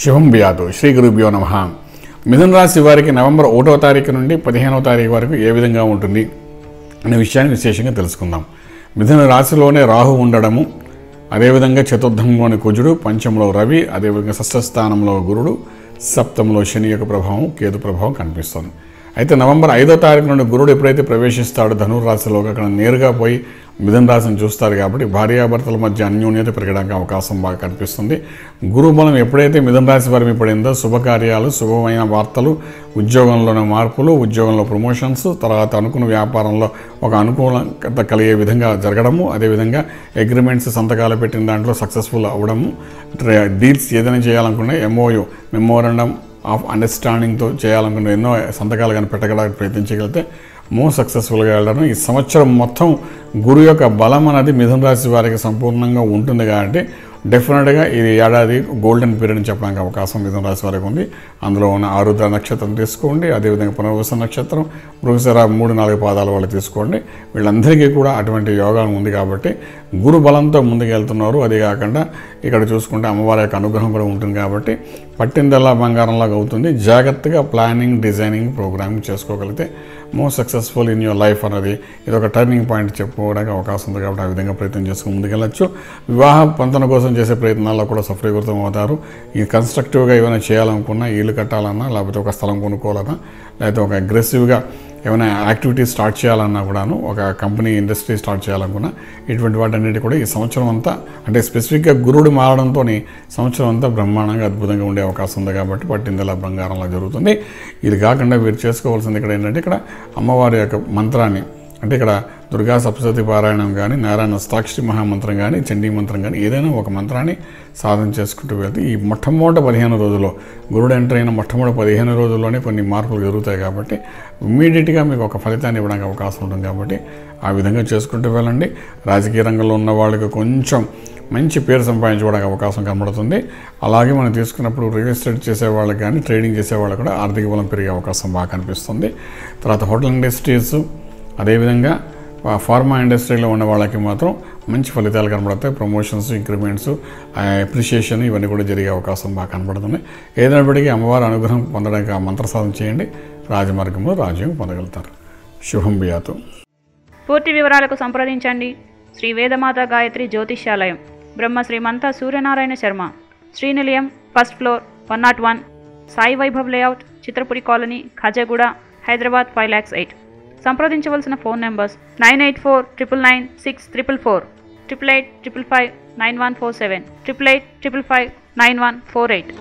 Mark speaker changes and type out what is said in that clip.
Speaker 1: శుభం బియాదు శ్రీ గురుభ్యో నమ. మిథున రాశి వారికి నవంబర్ ఒకటో తారీఖు నుండి పదిహేనవ తారీఖు వరకు ఏ విధంగా ఉంటుంది అనే విషయాన్ని విశేషంగా తెలుసుకుందాం. మిథున రాశిలోనే రాహు ఉండడము అదేవిధంగా చతుర్థంలోని కుజుడు పంచంలో రవి అదేవిధంగా షష్ఠస్థానంలో గురుడు సప్తంలో శని యొక్క ప్రభావం కేతు ప్రభావం కనిపిస్తుంది. అయితే నవంబర్ ఐదో తారీఖు నుండి గురుడు ఎప్పుడైతే ప్రవేశిస్తాడో ధనుర్రాశిలోకి అక్కడ నేరుగా పోయి మిథున రాశిని చూస్తారు కాబట్టి భార్యాభర్తల మధ్య అన్యోన్యత పెరగడానికి అవకాశం బాగా కనిపిస్తుంది. గురు బలం ఎప్పుడైతే మిథున రాశి వారి పడిందో శుభకార్యాలు శుభమైన వార్తలు ఉద్యోగంలోని మార్పులు ఉద్యోగంలో ప్రమోషన్స్ తర్వాత అనుకున్న వ్యాపారంలో ఒక అనుకూలత కలిగే విధంగా జరగడము అదేవిధంగా అగ్రిమెంట్స్ సంతకాలు పెట్టిన దాంట్లో సక్సెస్ఫుల్ అవ్వడము డీల్స్ ఏదైనా చేయాలనుకున్నా ఎంఓయూ మెమోరండం ఆఫ్ అండర్స్టాండింగ్తో చేయాలనుకున్న ఎన్నో సంతకాలు కానీ పెట్టగడానికి ప్రయత్నించగలిగితే మోర్ సక్సెస్ఫుల్గా వెళ్ళడం ఈ సంవత్సరం మొత్తం గురు యొక్క బలం అనేది మిథున రాశి వారికి సంపూర్ణంగా ఉంటుంది కాబట్టి డెఫినెట్గా ఇది ఏడాది గోల్డెన్ పీరియడ్ అని చెప్పడానికి అవకాశం మిథున రాశి వారికి ఉంది. అందులో ఉన్న ఆరుద్ర నక్షత్రం తీసుకోండి. అదేవిధంగా పునర్వస నక్షత్రం మృగశర మూడు నాలుగు పాదాల వాళ్ళు తీసుకోండి. వీళ్ళందరికీ కూడా అటువంటి యోగాలు ఉంది కాబట్టి గురు బలంతో ముందుకెళ్తున్నారు అది కాకుండా ఇక్కడ చూసుకుంటే అమ్మవారి యొక్క అనుగ్రహం కూడా ఉంటుంది కాబట్టి పట్టిందల్లా బంగారంలాగా అవుతుంది. జాగ్రత్తగా ప్లానింగ్ డిజైనింగ్ ప్రోగ్రామింగ్ చేసుకోగలిగితే more successful in your life అనేది ఇది ఒక టర్నింగ్ పాయింట్ చెప్పుకోవడానికి అవకాశం ఉంది కాబట్టి ఆ విధంగా ప్రయత్నం చేసుకుని ముందుకెళ్ళచ్చు. వివాహ పంతన కోసం చేసే ప్రయత్నాల్లో కూడా సఫలీకృతం అవుతారు. ఈ కన్స్ట్రక్టివ్గా ఏమైనా చేయాలనుకున్నా ఇల్లు కట్టాలన్నా లేకపోతే ఒక స్థలం కొనుక్కోవాలన్నా లేకపోతే ఒక అగ్రెసివ్గా ఏమైనా యాక్టివిటీస్ స్టార్ట్ చేయాలన్నా కూడాను ఒక కంపెనీ ఇండస్ట్రీ స్టార్ట్ చేయాలనుకున్నా ఇటువంటి వాటన్నిటి కూడా ఈ సంవత్సరం అంతా అంటే స్పెసిఫిక్గా గురుడు మారడంతో సంవత్సరం అంతా బ్రహ్మాండంగా అద్భుతంగా ఉండే అవకాశం ఉంది కాబట్టి పట్టిందలా బంగారంలా జరుగుతుంది. ఇది కాకుండా వీరు చేసుకోవాల్సింది ఇక్కడ ఏంటంటే ఇక్కడ అమ్మవారి యొక్క మంత్రాన్ని అంటే ఇక్కడ దుర్గా సప్తశతి పారాయణం కానీ నారాయణ సాక్షి మహామంత్రం కానీ చండీ మంత్రం కానీ ఏదైనా ఒక మంత్రాన్ని సాధన చేసుకుంటూ వెళ్తే ఈ మొట్టమొదటి పదిహేను రోజుల్లో గురుడు ఎంటర్ అయిన మొట్టమొదటి పదిహేను రోజుల్లోనే కొన్ని మార్పులు జరుగుతాయి కాబట్టి ఇమ్మీడియట్గా మీకు ఒక ఫలితాన్ని ఇవ్వడానికి అవకాశం ఉంటుంది కాబట్టి ఆ విధంగా చేసుకుంటూ వెళ్ళండి. రాజకీయ రంగంలో ఉన్న వాళ్ళకి కొంచెం మంచి పేరు సంపాదించుకోవడానికి అవకాశం కనబడుతుంది. అలాగే మనం తీసుకున్నప్పుడు రియల్ ఎస్టేట్ చేసే వాళ్ళకి కానీ ట్రేడింగ్ చేసే వాళ్ళకి కూడా ఆర్థిక బలం పెరిగే అవకాశం బాగా కనిపిస్తుంది. తర్వాత హోటల్ ఇండస్ట్రీస్ అదేవిధంగా ఫార్మా ఇండస్ట్రీలో ఉన్న వాళ్ళకి మాత్రం మంచి ఫలితాలు కనబడతాయి. ప్రమోషన్స్ ఇంక్రిమెంట్స్ అప్రిషియేషన్ ఇవన్నీ కూడా జరిగే అవకాశం బాగా కనబడుతుంది. ఏదైనప్పటికీ అమ్మవారి అనుగ్రహం పొందడానికి ఆ మంత్ర సాధన చేయండి. రాజమార్గంలో రాజ్యం పొందగలుగుతారు. శుభం బియాతు
Speaker 2: పూర్తి వివరాలకు సంప్రదించండి. Shri Vedamata Gayatri Jyotishyalayam. Brahma Srimantha Suryanarayana Sharma. Srinilayam first floor one nought one. Sai Vaibhav layout Chitrapuri colony Khajaguda Hyderabad five lakhs eight. సంప్రదించవలసిన phone numbers nine eight four triple nine six triple four triple eight triple five nine one four seven triple eight triple five nine one four eight.